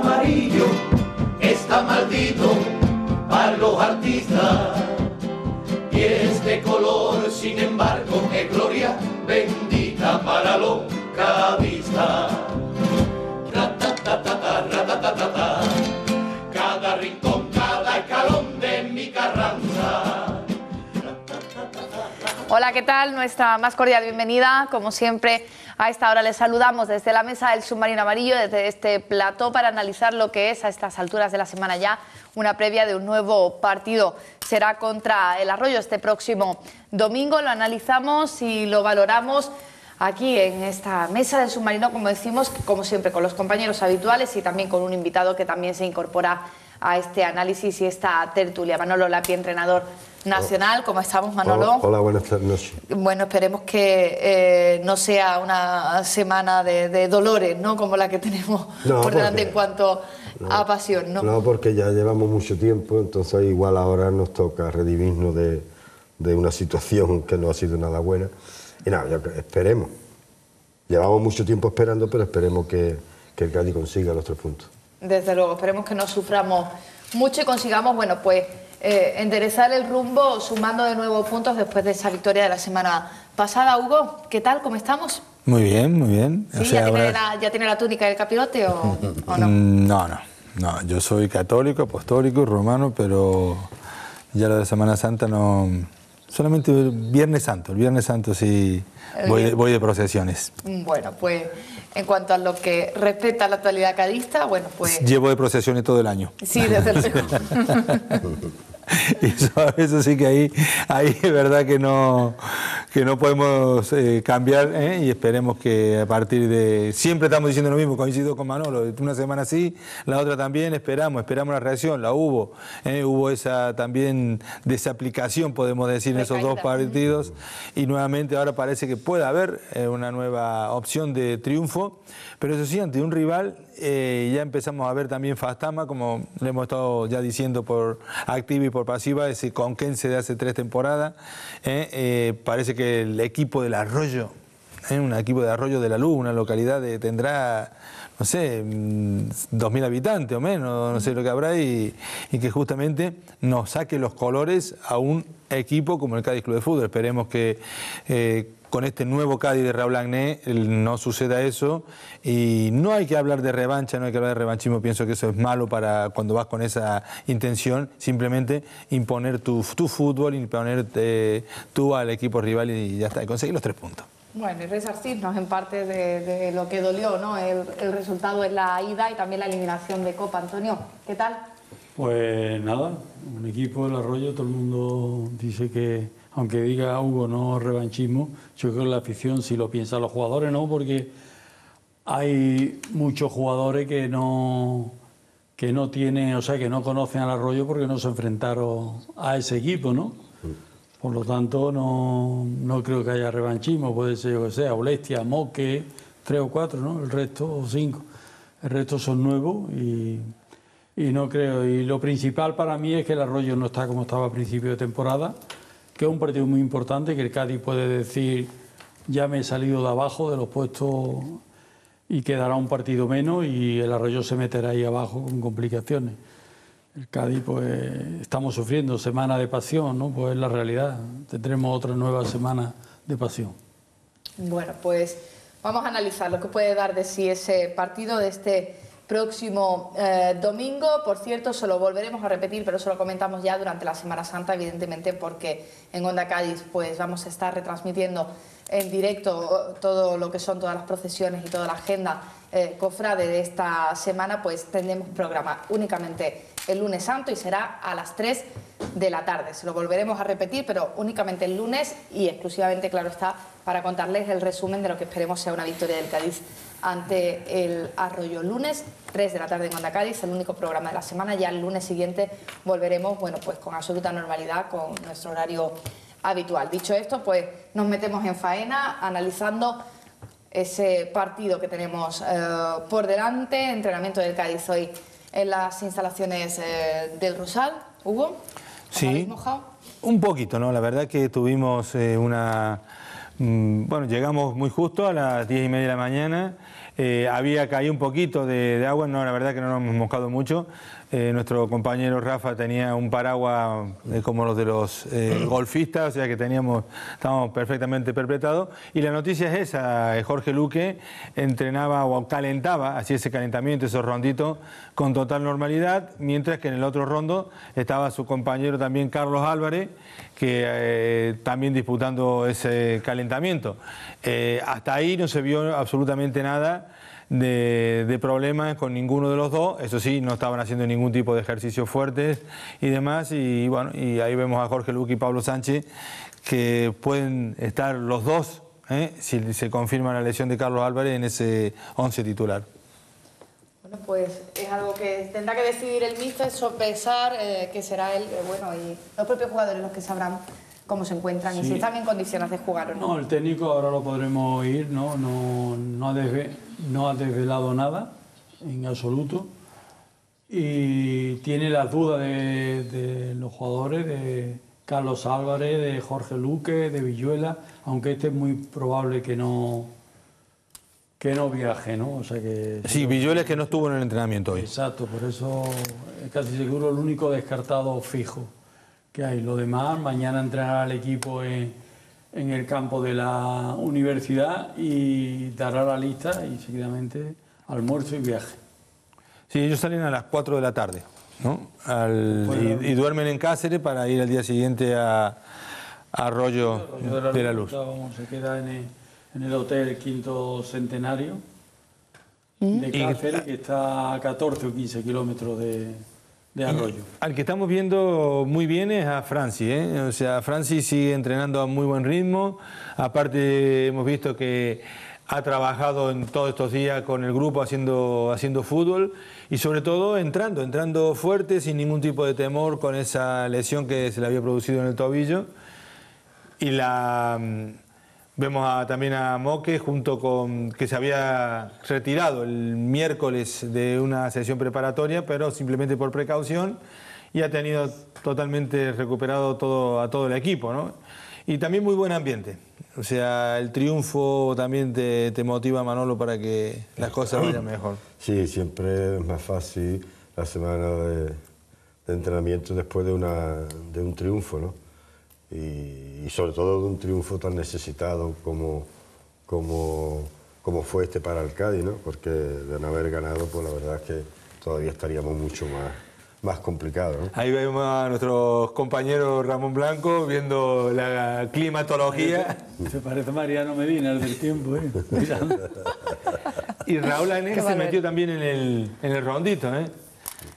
amarillo está maldito para los artistas. Y este color, sin embargo, es gloria bendita para los Hola, ¿qué tal? Nuestra más cordial bienvenida, como siempre, a esta hora les saludamos desde la mesa del submarino amarillo, desde este plató para analizar lo que es a estas alturas de la semana ya una previa de un nuevo partido. Será contra el Arroyo este próximo domingo. Lo analizamos y lo valoramos aquí en esta mesa del submarino, como decimos, como siempre, con los compañeros habituales y también con un invitado que también se incorpora a este análisis y esta tertulia. Manolo Lapi, entrenador nacional. ¿Cómo estamos, Manolo? Hola, hola buenas noches. Bueno, esperemos que eh, no sea una semana de, de, dolores, ¿no? Como la que tenemos No, por delante en cuanto a pasión, ¿no? No, porque ya llevamos mucho tiempo, entonces igual ahora nos toca redimirnos de, de una situación que no ha sido nada buena. Y nada, ya esperemos. Llevamos mucho tiempo esperando, pero esperemos que, que el Cádiz consiga los tres puntos. Desde luego, esperemos que no suframos mucho y consigamos, bueno, pues eh, enderezar el rumbo sumando de nuevo puntos después de esa victoria de la semana pasada. Hugo, ¿qué tal? ¿Cómo estamos? Muy bien, muy bien. ¿Sí? ¿Ya, tiene la, ¿Ya tiene la túnica del capirote o, o no? Mm, no, no, no. Yo soy católico, apostólico, romano, pero ya la de Semana Santa no. Solamente el Viernes Santo. El Viernes Santo sí voy de, viernes. voy de procesiones. Bueno, pues en cuanto a lo que respecta a la actualidad cadista, bueno, pues Llevo de procesiones todo el año. sí, desde luego. Y eso, eso sí que ahí, ahí es verdad que no, que no podemos eh, cambiar ¿eh? y esperemos que a partir de... Siempre estamos diciendo lo mismo, coincido con Manolo, una semana sí, la otra también, esperamos, esperamos la reacción, la hubo, ¿eh? hubo esa también desaplicación, podemos decir, en esos dos partidos y nuevamente ahora parece que puede haber eh, una nueva opción de triunfo, pero eso sí, ante un rival eh, ya empezamos a ver también Fastama, como le hemos estado ya diciendo por activa y por pasiva, ese conquense de hace tres temporadas. eh, eh, parece que el equipo del Arroyo, un equipo de Arroyo de la Luz, una localidad de, tendrá, no sé, mm, 2.000 habitantes o menos, no sé lo que habrá, y, que justamente nos saque los colores a un equipo como el Cádiz Club de Fútbol. Esperemos que con este nuevo Cádiz de Raúl Agné el- no suceda eso y no hay que hablar de revancha, no hay que hablar de revanchismo, pienso que eso es malo para cuando vas con esa intención, simplemente imponer tu, tu fútbol, imponerte tú al equipo rival y ya está, y conseguir los tres puntos. Bueno, y resarcirnos en parte de, de lo que dolió, ¿no? El, el resultado es la ida y también la eliminación de Copa. Antonio, ¿qué tal? Pues nada, un equipo del Arroyo, todo el mundo dice que, aunque diga Hugo no revanchismo, yo creo que la afición sí lo piensa, los jugadores no, porque hay muchos jugadores que no que no tienen, o sea, que no conocen al Arroyo porque no se enfrentaron a ese equipo, ¿no? Por lo tanto, no, no creo que haya revanchismo, puede ser, yo que sé, Aulestia, Moque, tres o cuatro, ¿no? El resto, o cinco. El resto son nuevos y, y no creo. Y lo principal para mí es que el Arroyo no está como estaba a principio de temporada, que es un partido muy importante, que el Cádiz puede decir, ya me he salido de abajo de los puestos y quedará un partido menos y el Arroyo se meterá ahí abajo con complicaciones. El Cádiz, pues estamos sufriendo semana de pasión, ¿no? Pues es la realidad. Tendremos otra nueva semana de pasión. Bueno, pues vamos a analizar lo que puede dar de sí ese partido de este próximo eh, domingo. Por cierto, se lo volveremos a repetir, pero eso lo comentamos ya durante la Semana Santa, evidentemente, porque en Onda Cádiz pues vamos a estar retransmitiendo en directo todo lo que son todas las procesiones y toda la agenda eh, cofrade de esta semana, pues tendremos programa únicamente el lunes santo y será a las 3 de la tarde. Se lo volveremos a repetir, pero únicamente el lunes y exclusivamente, claro está, para contarles el resumen de lo que esperemos sea una victoria del Cádiz ante el Arroyo. Lunes, 3 de la tarde en Onda Cádiz, el único programa de la semana. Ya el lunes siguiente volveremos, bueno, pues con absoluta normalidad, con nuestro horario habitual. Dicho esto, pues nos metemos en faena analizando ese partido que tenemos eh, por delante, entrenamiento del Cádiz hoy en las instalaciones eh, del Rosal. Hugo, ¿os Sí. mojado? Un poquito, ¿no? La verdad que tuvimos eh, una... mm, Bueno, llegamos muy justo a las diez y media de la mañana. Eh, había caído un poquito de, de agua, no, la verdad que no nos hemos moscado mucho. Eh, nuestro compañero Rafa tenía un paraguas eh, como los de los eh, golfistas, o sea que teníamos, estábamos perfectamente perpetrados. Y la noticia es esa, Jorge Luque entrenaba o calentaba, hacía ese calentamiento, esos ronditos, con total normalidad, mientras que en el otro rondo estaba su compañero también Carlos Álvarez, que también disputando ese calentamiento. Hasta ahí no se vio absolutamente nada de, problemas con ninguno de los dos. Eso sí, no estaban haciendo ningún tipo de ejercicios fuertes y demás. Y bueno, y ahí vemos a Jorge Luque y Pablo Sánchez que pueden estar los dos, ¿eh? si se confirma la lesión de Carlos Álvarez, en ese 11 titular. Bueno, pues es algo que tendrá que decidir el míster, sopesar, eh, que será él, eh, bueno, y los propios jugadores los que sabrán cómo se encuentran y Sí. si están en condiciones de jugar o no. No, el técnico ahora lo podremos oír, ¿no? No, no, ha, desve- no ha desvelado nada en absoluto y tiene las dudas de, de los jugadores, de Carlos Álvarez, de Jorge Luque, de Villuela, aunque este es muy probable que no, que no viaje, ¿no? O sea que... Sí, Villueles que no estuvo en el entrenamiento hoy. Exacto, por eso es casi seguro el único descartado fijo que hay. Lo demás, mañana entrenará el equipo en, en el campo de la universidad y dará la lista y seguidamente almuerzo y viaje. Sí, ellos salen a las 4 de la tarde, ¿no? Al- y, y duermen en Cáceres para ir al día siguiente a, Arroyo de la Luz. Vamos, se queda en el, en el hotel Quinto Centenario ¿Mm? de Cáceres, que está a 14 o 15 kilómetros de, de Arroyo. Al que estamos viendo muy bien es a Franci, ¿eh? o sea, Franci sigue entrenando a muy buen ritmo, aparte hemos visto que ha trabajado en todos estos días con el grupo haciendo, haciendo fútbol y sobre todo entrando, entrando fuerte, sin ningún tipo de temor con esa lesión que se le había producido en el tobillo. Y la vemos a- también a Moque junto con que se había retirado el miércoles de una sesión preparatoria, pero simplemente por precaución y ha tenido totalmente recuperado todo a todo el equipo, ¿no? Y también muy buen ambiente. O sea, el triunfo también te, te motiva, Manolo, para que las cosas vayan mejor. Sí, siempre es más fácil la semana de, de entrenamiento después de, una, de un triunfo, ¿no? Y, y sobre todo de un triunfo tan necesitado como, como, como fue este para el Cádiz, ¿no? Porque de no haber ganado, pues la verdad es que todavía estaríamos mucho más, más complicados, ¿no? Ahí vemos a nuestros compañeros Ramón Blanco viendo la climatología. Se parece a Mariano Medina, el del tiempo, ¿eh? Y Raúl Anés Qué se metió también en el, en el rondito, ¿eh?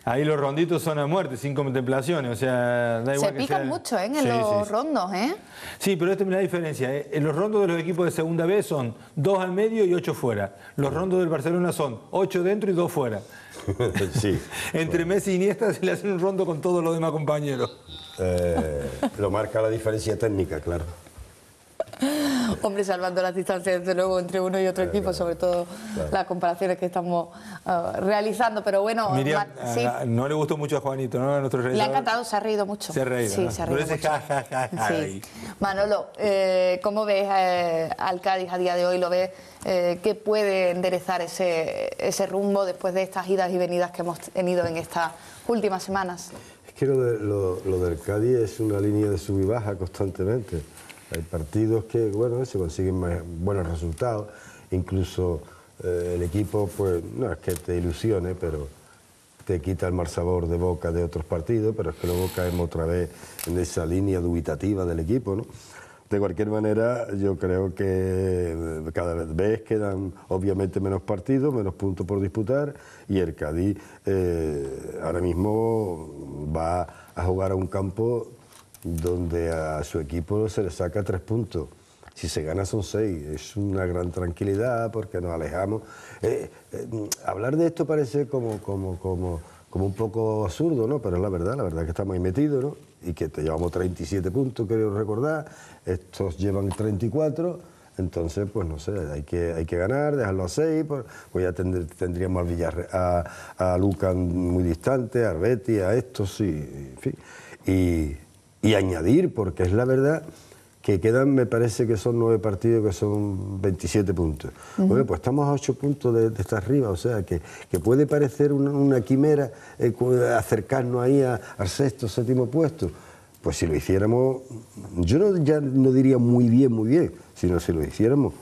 Ahí los ronditos son a muerte, sin contemplaciones, o sea, da igual Se que pican sea- mucho ¿eh? en Sí, los sí, sí. rondos, ¿eh? Sí, pero esta es la diferencia. ¿eh? En los rondos de los equipos de segunda B son dos al medio y ocho fuera. Los rondos del Barcelona son ocho dentro y dos fuera. sí. Entre Messi y Iniesta se le hacen un rondo con todos los demás compañeros. Eh, lo marca la diferencia técnica, claro. Hombre, salvando las distancias, desde luego, entre uno y otro equipo, sobre todo las comparaciones que estamos ah, realizando. Pero bueno, Miriam, Ma- sí, no le gustó mucho a Juanito, ¿no? A nuestro le ha encantado, se ha reído mucho. Se ha reído, Sí, ¿no? se ha reído mucho. ja, ja, ja, ja Sí. ahí. Manolo, eh, ¿cómo ves eh, al Cádiz a día de hoy? ¿Lo ves eh, que puede enderezar ese, ese rumbo después de estas idas y venidas que hemos tenido en estas últimas semanas? Es que lo, de- lo- lo del Cádiz es una línea de sub y baja constantemente. Hay partidos que, bueno, se consiguen más- buenos resultados, incluso eh, el equipo, pues, no es que te ilusione, pero te quita el mal sabor de boca de otros partidos, pero es que luego caemos otra vez en esa línea dubitativa del equipo, ¿no? De cualquier manera, yo creo que eh, cada vez quedan obviamente menos partidos, menos puntos por disputar y el Cádiz eh, ahora mismo va a jugar a un campo donde a su equipo se le saca tres puntos. Si se gana son seis. Es una gran tranquilidad porque nos alejamos. Eh, eh, hablar de esto parece como, como, como, como un poco absurdo, ¿no? Pero es la verdad, la verdad es que estamos ahí metidos, ¿no? Y que te llevamos 37 puntos, creo recordar. Estos llevan 34. Entonces, pues no sé, hay que, hay que ganar, dejarlo a seis, pues, ya tend- tendríamos al a, a Lucan muy distante, a Arbeti, a estos, sí, en fin. Y, y añadir, porque es la verdad que quedan, me parece que son nueve partidos, que son 27 puntos. Bueno, pues estamos a ocho puntos de, de estar arriba, o sea, que, que puede parecer una, una quimera eh, acercarnos ahí a- al sexto, séptimo puesto. Pues si lo hiciéramos, yo no, ya no diría muy bien, muy bien, sino si lo hiciéramos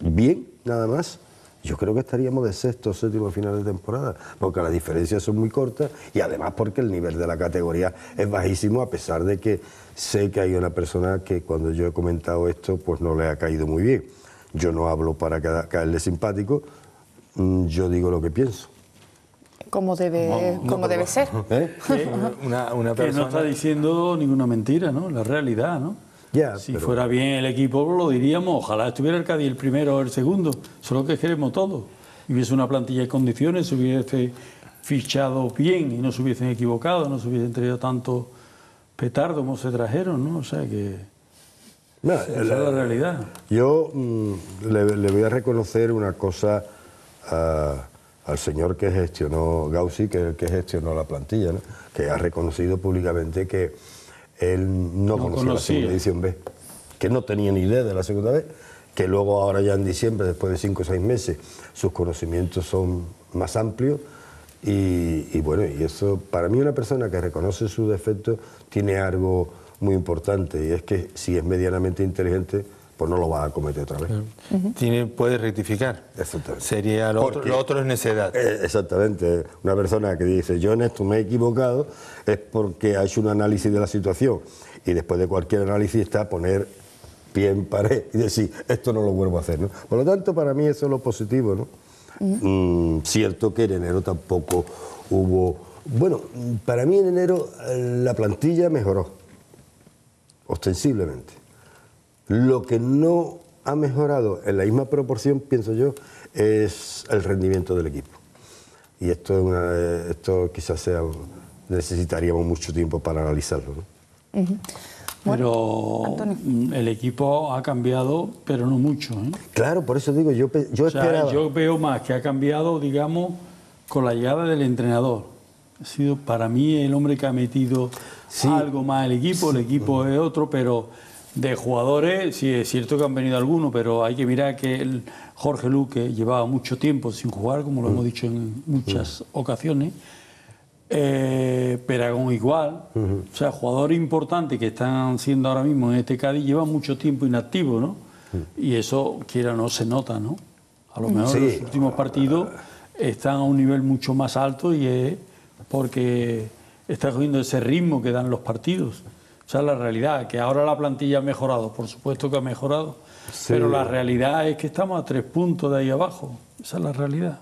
bien, nada más, yo creo que estaríamos de sexto o séptimo final de temporada, porque las diferencias son muy cortas y además porque el nivel de la categoría es bajísimo, a pesar de que sé que hay una persona que cuando yo he comentado esto, pues no le ha caído muy bien. Yo no hablo para ca- caerle simpático, mm, yo digo lo que pienso. Como debe, como debe ser. ¿eh? Una, una Que no está diciendo ninguna mentira, ¿no? La realidad, ¿no? Ya, si pero- fuera bien el equipo, lo diríamos. Ojalá estuviera el Cádiz el primero o el segundo. Eso es lo que queremos todos. Hubiese una plantilla de condiciones, se hubiese fichado bien y no se hubiesen equivocado, no se hubiesen traído tanto petardo como se trajeron, ¿no? O sea que. No, esa es la realidad. Yo mm, le, le voy a reconocer una cosa a- al señor que gestionó, Gausi, que es el que gestionó la plantilla, ¿no? que ha reconocido públicamente que él no, No conocía, la segunda edición B, que no tenía ni idea de la segunda B, que luego ahora ya en diciembre, después de cinco o seis meses, sus conocimientos son más amplios. Y, y bueno, y eso para mí una persona que reconoce sus defectos tiene algo muy importante y es que si es medianamente inteligente, pues no lo va a cometer otra vez. Tiene, puede rectificar. Exactamente. Sería lo otro, Porque- lo otro es necedad. Eh, exactamente. Una persona que dice, yo en esto me he equivocado, es porque ha hecho un análisis de la situación y después de cualquier análisis está poner pie en pared y decir, esto no lo vuelvo a hacer. ¿no? Por lo tanto, para mí eso es lo positivo. ¿no? Mm, cierto que en enero tampoco hubo... Bueno, para mí en enero eh, la plantilla mejoró, ostensiblemente. Lo que no ha mejorado en la misma proporción, pienso yo, es el rendimiento del equipo. Y esto, es una- esto quizás sea, necesitaríamos mucho tiempo para analizarlo. ¿no? Pero Antonio. el equipo ha cambiado, pero no mucho. ¿eh? Claro, por eso digo, yo, yo O sea, esperaba... yo veo más que ha cambiado, digamos, con la llegada del entrenador. Ha sido para mí el hombre que ha metido Sí. algo más al equipo, el equipo es otro, pero de jugadores, sí es cierto que han venido algunos, pero hay que mirar que el Jorge Luque llevaba mucho tiempo sin jugar, como lo hemos dicho en muchas ocasiones. Eh, Peragón igual, o sea, jugadores importantes que están siendo ahora mismo en este Cádiz llevan mucho tiempo inactivos, ¿no? Y eso, quiera o no, se nota, ¿no? A lo mejor Sí. los últimos partidos están a un nivel mucho más alto y es porque está cogiendo ese ritmo que dan los partidos. O sea, la realidad, que ahora la plantilla ha mejorado, por supuesto que ha mejorado, pero la realidad es que estamos a tres puntos de ahí abajo. Esa es la realidad.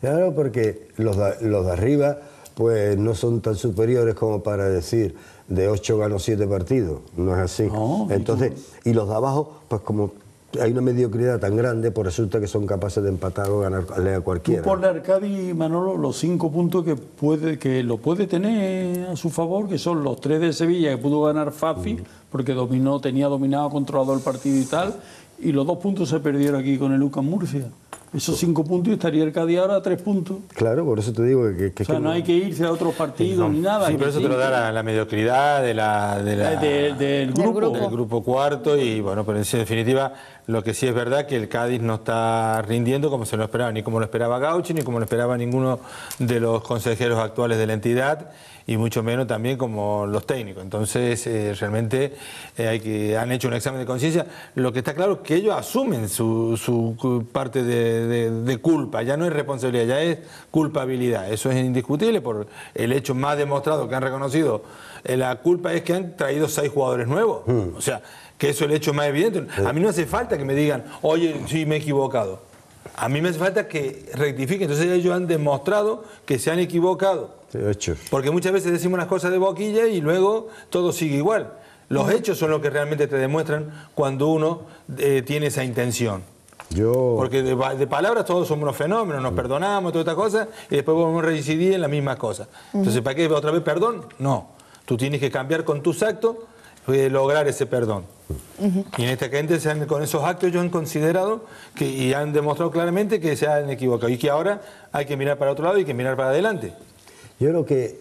Claro, porque los de, los de arriba pues no son tan superiores como para decir de 8 gano 7 partidos, no es así. No, Entonces, y los de abajo, pues como hay una mediocridad tan grande, pues resulta que son capaces de empatar o ganarle a Tú cualquiera. ponle a Arcadi, Manolo, los cinco puntos que puede que lo puede tener a su favor, que son los tres de Sevilla que pudo ganar fácil, porque dominó, tenía dominado, controlado el partido y tal, y los dos puntos se perdieron aquí con el Lucas Murcia. Esos cinco puntos y estaría Arcadi ahora a tres puntos. Claro, por eso te digo que, que- O sea, que no hay que irse a otros partidos ni nada. Sí, pero eso te lo da la, la mediocridad de la, de la- De- del grupo. grupo. del grupo cuarto y bueno, pero en definitiva lo que sí es verdad que el Cádiz no está rindiendo como se lo esperaba, ni como lo esperaba Gauchi, ni como lo esperaba ninguno de los consejeros actuales de la entidad y mucho menos también como los técnicos. Entonces, eh, realmente eh, hay que, han hecho un examen de conciencia. Lo que está claro es que ellos asumen su, su parte de, de- de culpa, ya no es responsabilidad, ya es culpabilidad. Eso es indiscutible por el hecho más demostrado que han reconocido. Eh, la culpa es que han traído seis jugadores nuevos. O sea, que eso es el hecho más evidente. A mí no hace falta que me digan, oye, sí, me he equivocado. A mí me hace falta que rectifiquen. Entonces ellos han demostrado que se han equivocado. Sí, hechos. Porque muchas veces decimos unas cosas de boquilla y luego todo sigue igual. Los hechos son los que realmente te demuestran cuando uno eh, tiene esa intención. Yo, Porque de, pa- de palabras todos somos unos fenómenos, nos perdonamos, todas estas cosas, y después volvemos a reincidir en las mismas cosas. Entonces, ¿para qué otra vez perdón? No. Tú tienes que cambiar con tus actos eh, lograr ese perdón. Y en esta gente se han- con esos actos ellos han considerado que, y han demostrado claramente que se han equivocado y que ahora hay que mirar para otro lado y que mirar para adelante. yo creo que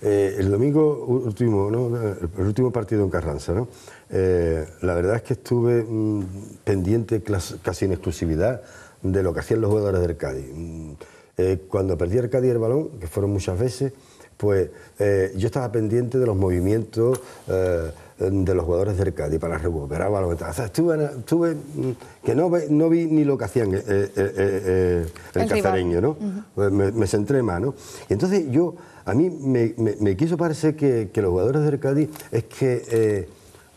eh, el domingo último, ¿no? el último partido en Carranza, ¿no? Eh, la verdad es que estuve mm, pendiente casi en exclusividad de lo que hacían los jugadores del Cádiz. Mm, eh, cuando perdí el Cádiz el balón, que fueron muchas veces, pues yo estaba pendiente de los movimientos de los jugadores del Cádiz para recuperar balón. O sea, estuve, estuve mm, que no, no, vi ni lo que hacían el, cazareño, ¿no? Pues me, me, centré más, ¿no? Y entonces yo a mí me, quiso parecer que, los jugadores del Cádiz es que eh,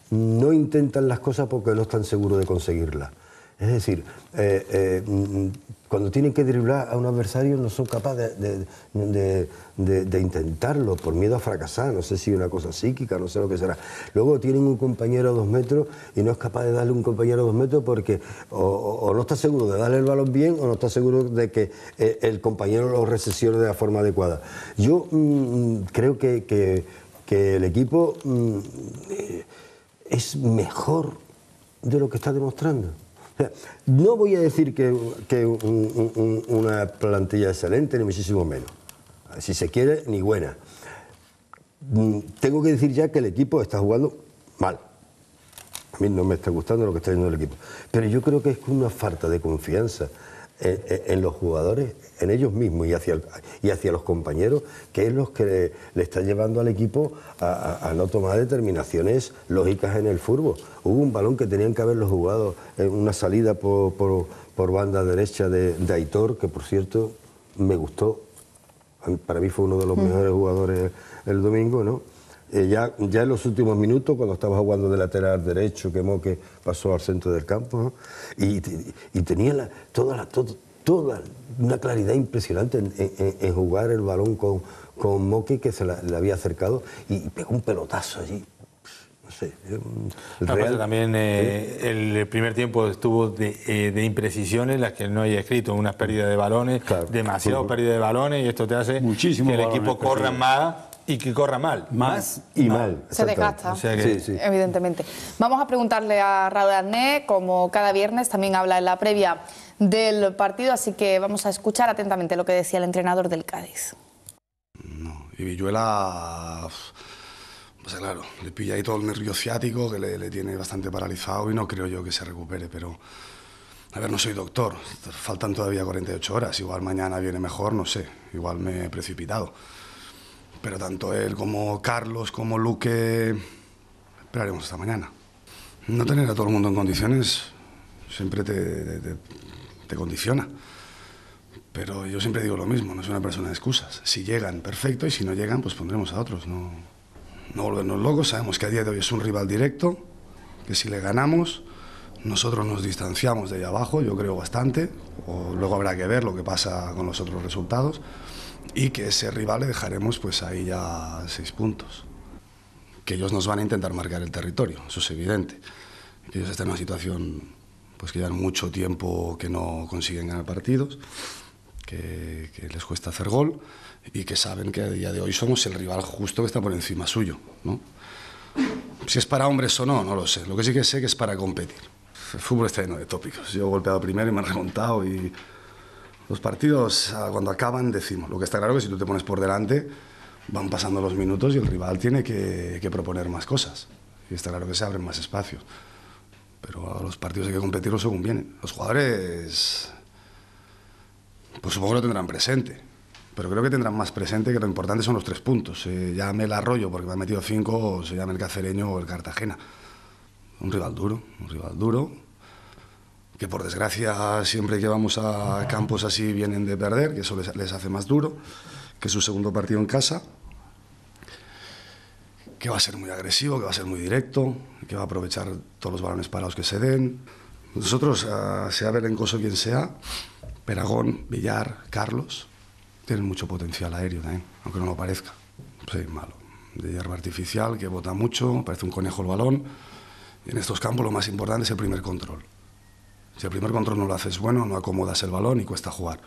no intentan las cosas porque no están seguros de conseguirlas. Es decir, eh, eh, cuando tienen que driblar a un adversario no son capaces de, intentarlo por miedo a fracasar, no sé si una cosa psíquica, no sé lo que será. Luego tienen un compañero a dos metros y no es capaz de darle un compañero a dos metros porque o, no está seguro de darle el balón bien o no está seguro de que eh, el compañero lo recesione de la forma adecuada. Yo mm, creo que, el equipo mm, es mejor de lo que está demostrando. No voy a decir que, una plantilla excelente, ni muchísimo menos. Si se quiere, ni buena. Mm, tengo que decir ya que el equipo está jugando mal. A mí no me está gustando lo que está haciendo el equipo. Pero yo creo que es una falta de confianza en, los jugadores, en ellos mismos y hacia, y hacia los compañeros, que es los que le, está llevando al equipo a, no tomar determinaciones lógicas en el fútbol. Hubo un balón que tenían que haberlo jugado en una salida por, por, banda derecha de, Aitor, que por cierto me gustó. Para mí fue uno de los mm. mejores jugadores el domingo, ¿no? Eh, ya, ya en los últimos minutos, cuando estaba jugando de lateral derecho, que Moque pasó al centro del campo, y, tenía la, toda, la, toda una claridad impresionante en, jugar el balón con, con Moque, que se le había acercado, y, pegó un pelotazo allí. No sé. El también eh, el primer tiempo estuvo eh, de, imprecisiones, las que no hay escrito, unas pérdidas de balones, demasiado pérdida de balones, y esto te hace Muchísimo que el equipo corra más y que corra mal. Más y mal. Se desgasta, evidentemente. Vamos a preguntarle a Raúl Arné, como cada viernes también habla en la previa del partido, así que vamos a escuchar atentamente lo que decía el entrenador del Cádiz. No, y Villuela, pues claro, le pilla ahí todo el nervio ciático que le, le tiene bastante paralizado y no creo yo que se recupere, pero... A ver, no soy doctor, faltan todavía 48 horas, igual mañana viene mejor, no sé, igual me he precipitado. Pero tanto él como Carlos, como Luque, esperaremos hasta mañana. No tener a todo el mundo en condiciones siempre te, te, condiciona. Pero yo siempre digo lo mismo, no soy una persona de excusas. Si llegan, perfecto, y si no llegan, pues pondremos a otros. No, no volvernos locos, sabemos que a día de hoy es un rival directo, que si le ganamos, nosotros nos distanciamos de ahí abajo, yo creo bastante, o luego habrá que ver lo que pasa con los otros resultados y que ese rival le dejaremos pues ahí ya seis puntos. Que ellos nos van a intentar marcar el territorio, eso es evidente. Que ellos están en una situación pues que llevan mucho tiempo que no consiguen ganar partidos, que, les cuesta hacer gol y que saben que a día de hoy somos el rival justo que está por encima suyo. ¿no? Si es para hombres o no, no lo sé. Lo que sí que sé que es para competir. El fútbol está lleno de tópicos. Yo he golpeado primero y me han remontado y los partidos, ah, cuando acaban, decimos. Lo que está claro es que si tú te pones por delante, van pasando los minutos y el rival tiene que, proponer más cosas. Y está claro que se abren más espacios. Pero a los partidos hay que competirlos según vienen. Los jugadores, pues supongo que lo tendrán presente. Pero creo que tendrán más presente que lo importante son los tres puntos. Se llame el Arroyo porque me ha metido cinco, o se llame el Cacereño o el Cartagena. Un rival duro, un rival duro que por desgracia siempre que vamos a campos así vienen de perder, que eso les, hace más duro, que su segundo partido en casa, que va a ser muy agresivo, que va a ser muy directo, que va a aprovechar todos los balones parados que se den. Nosotros, ah, sea Belencoso quien sea, Peragón, Villar, Carlos, tienen mucho potencial aéreo también, aunque no lo parezca. Sí, malo. De hierba artificial, que bota mucho, parece un conejo el balón. Y en estos campos lo más importante es el primer control. Si el primer control no lo haces bueno, no acomodas el balón y cuesta jugar.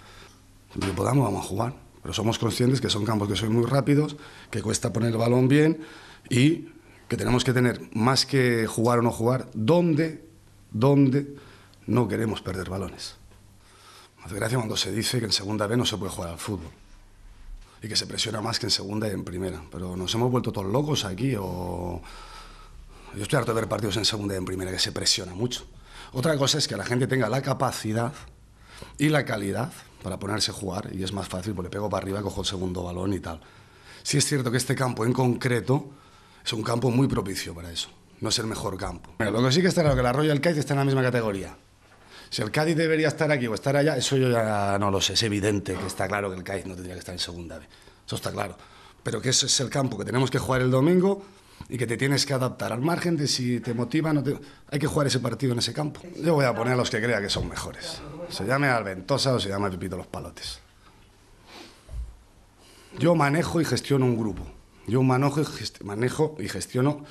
Siempre que podamos, vamos a jugar. Pero somos conscientes que son campos que son muy rápidos, que cuesta poner el balón bien y que tenemos que tener, más que jugar o no jugar, dónde, dónde no queremos perder balones. Me hace gracia cuando se dice que en segunda B no se puede jugar al fútbol. y que se presiona más que en segunda y en primera. Pero nos hemos vuelto todos locos aquí o... Yo estoy harto de ver partidos en segunda y en primera que se presiona mucho. Otra cosa es que la gente tenga la capacidad y la calidad para ponerse a jugar y es más fácil porque pego para arriba, cojo el segundo balón y tal. Sí es cierto que este campo en concreto es un campo muy propicio para eso. No es el mejor campo. Pero lo que sí que está claro que y el Cádiz están en la misma categoría. Si el Cádiz debería estar aquí o estar allá, eso yo ya no lo sé. Es evidente que está claro que el Cádiz no tendría que estar en segunda B. Eso está claro. Pero que ese es el campo que tenemos que jugar el domingo y que te tienes que adaptar al margen de si te motiva no te... Hay que jugar ese partido en ese campo. Yo voy a poner a los que crea que son mejores. Se llame Alventosa o se llame Pipito Los Palotes. Yo manejo y gestiono un grupo. Yo manejo y, manejo y gestiono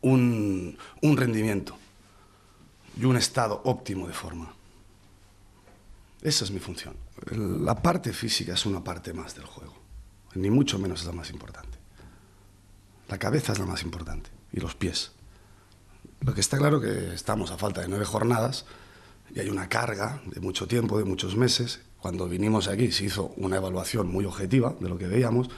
un, un rendimiento y un estado óptimo de forma. Esa es mi función. La parte física es una parte más del juego, ni mucho menos es la más importante. La cabeza es la más importante y los pies. Lo que está claro que estamos a falta de nueve jornadas y hay una carga de mucho tiempo, de muchos meses. Cuando vinimos aquí se hizo una evaluación muy objetiva de lo que veíamos.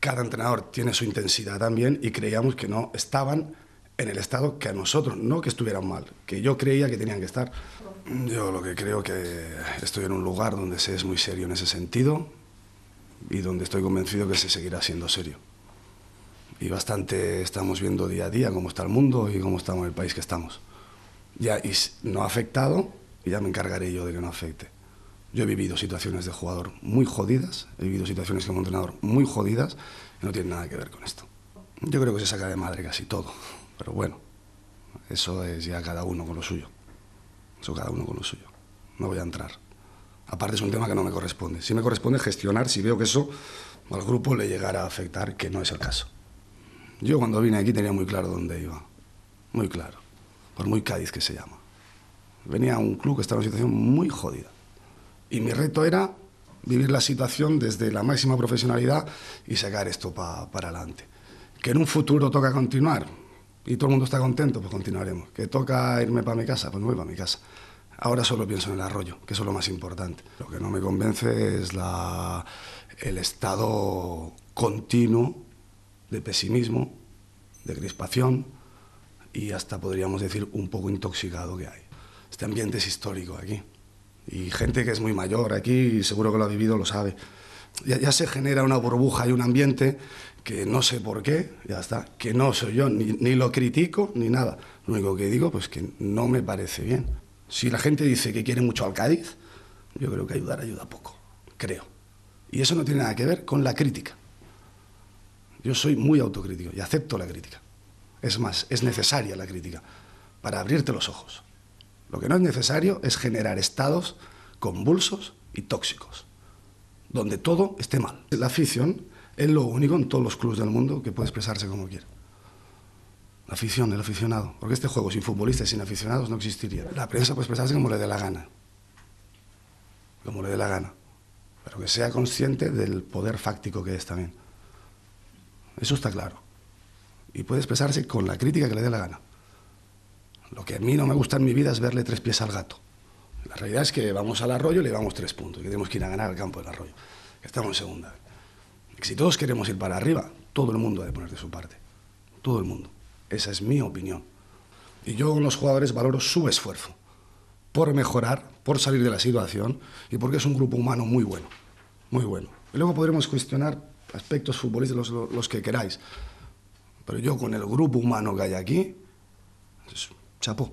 Cada entrenador tiene su intensidad también y creíamos que no estaban en el estado que a nosotros, no que estuvieran mal, que yo creía que tenían que estar. Yo lo que creo que estoy en un lugar donde se es muy serio en ese sentido y donde estoy convencido que se seguirá siendo serio. Y bastante estamos viendo día a día cómo está el mundo y cómo estamos en el país que estamos. Ya, y no ha afectado y ya me encargaré yo de que no afecte. Yo he vivido situaciones de jugador muy jodidas, he vivido situaciones como entrenador muy jodidas y no tiene nada que ver con esto. Yo creo que se saca de madre casi todo. Pero bueno, eso es ya cada uno con lo suyo. Eso cada uno con lo suyo. No voy a entrar. Aparte es un tema que no me corresponde. Sí me corresponde gestionar si veo que eso al grupo le llegara a afectar, que no es el caso. Yo cuando vine aquí tenía muy claro dónde iba. Muy claro. Por muy Cádiz que se llama. Venía a un club que estaba en una situación muy jodida. Y mi reto era vivir la situación desde la máxima profesionalidad y sacar esto para adelante. Que en un futuro toca continuar, y todo el mundo está contento, pues continuaremos. ¿Que toca irme para mi casa? Pues me voy para mi casa. Ahora solo pienso en el arroyo, que es lo más importante. Lo que no me convence es la, el estado continuo de pesimismo, de crispación y hasta podríamos decir un poco intoxicado que hay. Este ambiente es histórico aquí. Y gente que es muy mayor aquí, seguro que lo ha vivido, lo sabe. Ya, ya se genera una burbuja y un ambiente que no sé por qué, ya está, que no soy yo, ni, ni, lo critico ni nada. Lo único que digo, pues que no me parece bien. Si la gente dice que quiere mucho al Cádiz, yo creo que ayudar ayuda poco, creo. Y eso no tiene nada que ver con la crítica. Yo soy muy autocrítico y acepto la crítica. Es más, es necesaria la crítica para abrirte los ojos. Lo que no es necesario es generar estados convulsos y tóxicos, donde todo esté mal. La afición es lo único en todos los clubes del mundo que puede expresarse como quiera. La afición, el aficionado. Porque este juego sin futbolistas y sin aficionados no existiría. La prensa puede expresarse como le dé la gana. Como le dé la gana. Pero que sea consciente del poder fáctico que es también. Eso está claro. Y puede expresarse con la crítica que le dé la gana. Lo que a mí no me gusta en mi vida es verle tres pies al gato. La realidad es que vamos al arroyo y le damos tres puntos. Que tenemos que ir a ganar al campo del arroyo. Estamos en segunda. Si todos queremos ir para arriba, todo el mundo ha de poner de su parte. Todo el mundo. Esa es mi opinión. Y yo con los jugadores valoro su esfuerzo por mejorar, por salir de la situación y porque es un grupo humano muy bueno. Muy bueno. Y luego podremos cuestionar aspectos futbolísticos los, que queráis. Pero yo con el grupo humano que hay aquí, pues, chapó.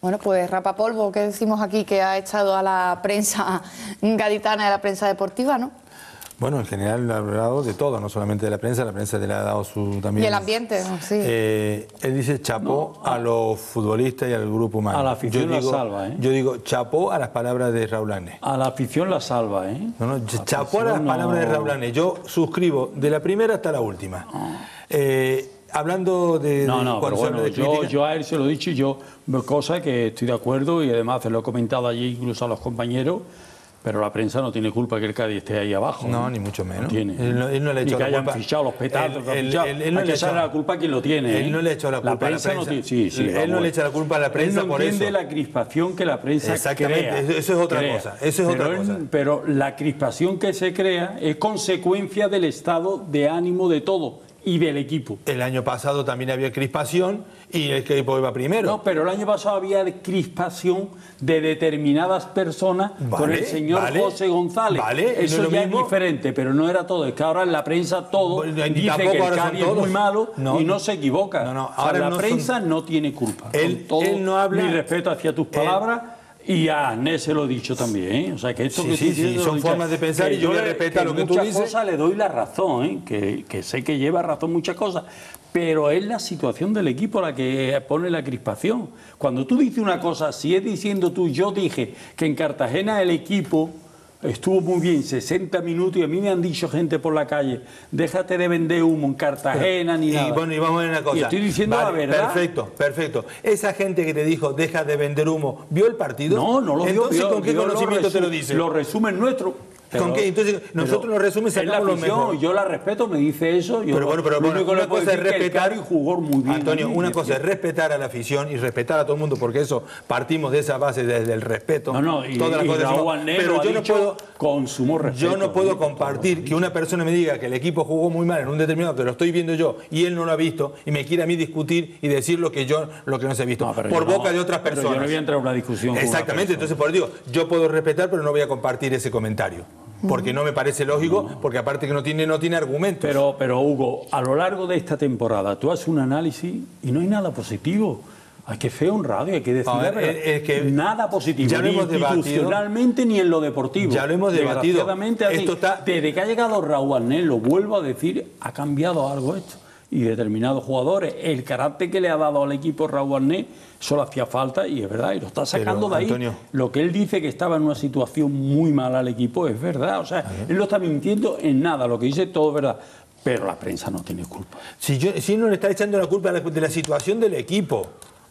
Bueno, pues Rapapolvo, que decimos aquí que ha echado a la prensa gaditana y a la prensa deportiva, ¿no? Bueno, en general ha hablado de todo, no solamente de la prensa, la prensa le ha dado su también. Y el ambiente, sí. Eh, él dice chapó no, a, a, los futbolistas y al grupo humano. A la afición yo digo, la salva, ¿eh? Yo digo chapó a las palabras de Raulane. A la afición la salva, ¿eh? No, no, chapó a las no... palabras de Raulane. Yo suscribo de la primera hasta la última. Ah. Eh, hablando de. No, no, de, pero bueno, de yo, yo, a él se lo he dicho y yo, cosa que estoy de acuerdo y además se lo he comentado allí incluso a los compañeros Pero la prensa no tiene culpa que el Cádiz esté ahí abajo. No, ni mucho menos. No tiene. Él no- él no le ha hecho que la hayan culpa. fichado los petazos. Él- que han él- fichado. él- él no le que ha hecho- echarle la culpa a quien lo tiene. Él ¿eh? no le ha hecho la culpa a la prensa. no prensa. tiene- sí, sí, Él no le echa la culpa a la prensa Él no por entiende eso. la crispación que la prensa Exactamente, crea. eso- eso es otra crea. cosa, eso es pero otra cosa. Pero la crispación que se crea es consecuencia del estado de ánimo de todo y del equipo. El año pasado también había crispación y el equipo iba primero. No, pero el año pasado había crispación de determinadas personas con Vale, el señor vale, José González. vale, ¿no Eso es lo ya mismo? es diferente, pero no era todo. Es que ahora en la prensa todo ni dice que el ahora Cádiz es muy malo No. y no se equivoca. No, no, O sea, ahora la no son- prensa no tiene culpa. Él- Con todo él no habla- Mi respeto hacia tus palabras. Y a Agnés se lo he dicho también, ¿eh? O sea, que esto Sí, que sí, sí, son dicho. formas de pensar y yo le- respetar lo que tú dices. cosas le doy la razón, ¿eh? que, que sé que lleva razón muchas cosas, pero es la situación del equipo la que pone la crispación. Cuando tú dices una cosa, si es diciendo tú, yo dije que en Cartagena el equipo estuvo muy bien 60 minutos y a mí me han dicho gente por la calle, déjate de vender humo en Cartagena ni y nada. bueno, y vamos a ver una cosa. Y estoy diciendo la verdad. Perfecto, perfecto. Esa gente que te dijo, deja de vender humo, ¿vio el partido? No, no lo vio, Entonces, vio- ¿con qué vio conocimiento te lo dice? Los resumen nuestros. ¿Con qué? Entonces, nosotros es la sacamos lo afición, mejor. Yo la respeto, me dice eso. Yo Pero bueno, pero bueno, una cosa es respetar. Cádiz jugó muy bien. Antonio, una cosa es respetar a la afición y respetar a todo el mundo, porque eso partimos de esa base desde el respeto. No, no, y, Todas las y cosas Raúl pero yo no puedo. con sumo respeto. Yo no puedo compartir que una persona me diga que el equipo jugó muy mal en un determinado, que lo estoy viendo yo y él no lo ha visto y me quiere a mí discutir y decir lo que yo lo que no se ha visto No, por no- boca de otras pero personas. Yo no voy a entrar en una discusión. con una Exactamente, entonces por digo, yo puedo respetar, pero no voy a compartir ese comentario. Porque no me parece lógico, porque aparte que no tiene, no tiene argumentos. Pero, pero Hugo, a lo largo de esta temporada, tú haces un análisis y no hay nada positivo. Hay que feo un radio, hay que decir la es- que nada positivo, ya lo ni hemos debatido. institucionalmente ni en lo deportivo. Ya lo hemos debatido. Desgraciadamente, así, Esto está- desde que ha llegado Raúl Arnés, lo vuelvo a decir, ha cambiado algo esto. Y determinados jugadores, el carácter que le ha dado al equipo Raúl Arnés, eso le hacía falta y es verdad, y lo está sacando Pero, de ahí. Antonio. Lo que él dice que estaba en una situación muy mala al equipo es verdad. O sea, él no está mintiendo en nada, lo que dice todo es verdad. Pero la prensa no tiene culpa. Si, yo, si no le está echando la culpa la- de la situación del equipo.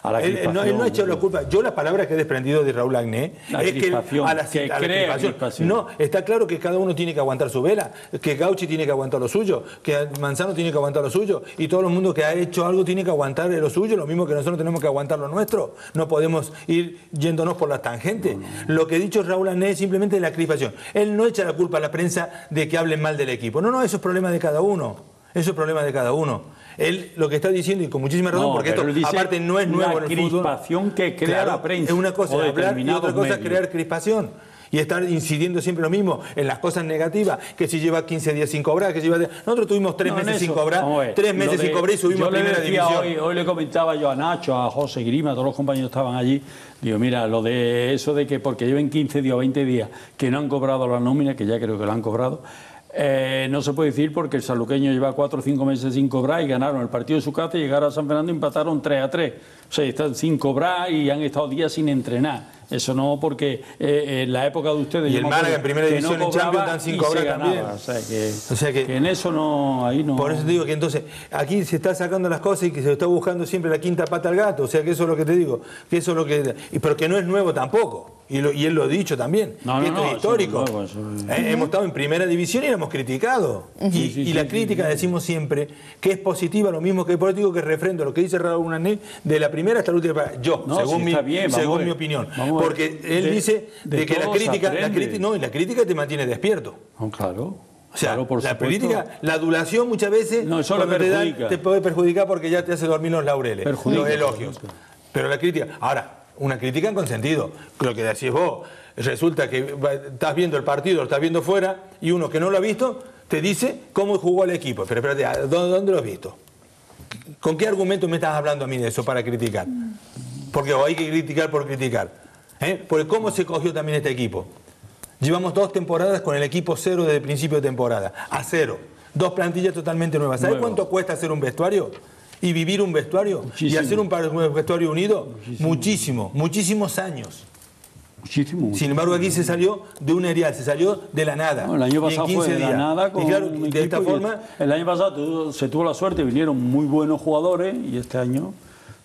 A la él, no, él no ha echado la culpa. Yo la palabra que he desprendido de Raúl Agné La es que a la, que a la crea crispación. crispación. No, está claro que cada uno tiene que aguantar su vela, que Gauchi tiene que aguantar lo suyo, que Manzano tiene que aguantar lo suyo, y todo el mundo que ha hecho algo tiene que aguantar lo suyo, lo mismo que nosotros tenemos que aguantar lo nuestro. No podemos ir yéndonos por las tangentes. Lo que ha dicho Raúl Agné es simplemente la crispación. Él no echa la culpa a la prensa de que hablen mal del equipo. No, no, eso es problema de cada uno. Eso es problema de cada uno. Él lo que está diciendo, y con muchísima razón, No, porque esto aparte no es nuevo la en el fútbol. crispación que crea Claro, la prensa Es una cosa o hablar y otra cosa es medios. crear crispación. Y estar incidiendo siempre lo mismo en las cosas negativas, que si lleva 15 días sin cobrar, que si lleva... Nosotros tuvimos tres No, meses sin cobrar, ver, tres meses de- sin cobrar y subimos a primera división. Hoy, hoy le comentaba yo a Nacho, a José Grima, a todos los compañeros que estaban allí. Digo, mira, lo de eso de que porque lleven 15 días o 20 días que no han cobrado la nómina, que ya creo que la han cobrado, eh, no se puede decir porque el saluqueño lleva 4 o 5 meses sin cobrar y ganaron el partido de su casa y llegaron a San Fernando y empataron 3 a 3. O sea, están sin cobrar y han estado días sin entrenar. Eso no, porque eh, en la época de ustedes. Y el Málaga en primera división, en Champions, están sin cobrar se ganaba. también. O sea, que, O sea que- en eso no. Ahí no. Por eso te digo que entonces aquí se está sacando las cosas y que se está buscando siempre la quinta pata al gato. O sea que eso es lo que te digo. Que eso es lo que. y- Pero que no es nuevo tampoco. Y, lo- y él lo ha dicho también. No, esto no, es histórico. no Eh, Hemos estado en primera división y la hemos criticado. y, Sí, sí, y sí, la sí, crítica decimos siempre que es positiva, lo mismo que es político, que refrendo lo que dice Raúl Nané de la primera hasta la última. Yo, No, según, mi, bien, según opinión. Porque él De- dice de, de que la crítica, la aprende. crítica, no, y la crítica te mantiene despierto. Claro. O sea, claro, por la política, la adulación muchas veces No, te, te puede perjudicar porque ya te hace dormir los laureles, Perjudica, los elogios. perjudica. Pero la crítica, ahora, una crítica en consentido. Lo que decís vos, resulta que estás viendo el partido, lo estás viendo fuera, y uno que no lo ha visto te dice cómo jugó el equipo. Pero espérate, ¿a ¿dónde, lo has visto? ¿Con qué argumento me estás hablando a mí de eso para criticar? Porque hay que criticar por criticar. ¿eh? Por cómo se cogió también este equipo. Llevamos dos temporadas con el equipo cero desde el principio de temporada, a cero. Dos plantillas totalmente nuevas. ¿Sabes cuánto cuesta hacer un vestuario? Y vivir un vestuario. Y Muchísimo. hacer un par- un vestuario unido. Muchísimo, muchísimos años. Muchísimo. Sin embargo, aquí se salió de un erial, se salió de la nada. No, el año Y en pasado 15 fue de la días. nada con y claro, un de esta forma, el año pasado se tuvo la suerte, vinieron muy buenos jugadores y este año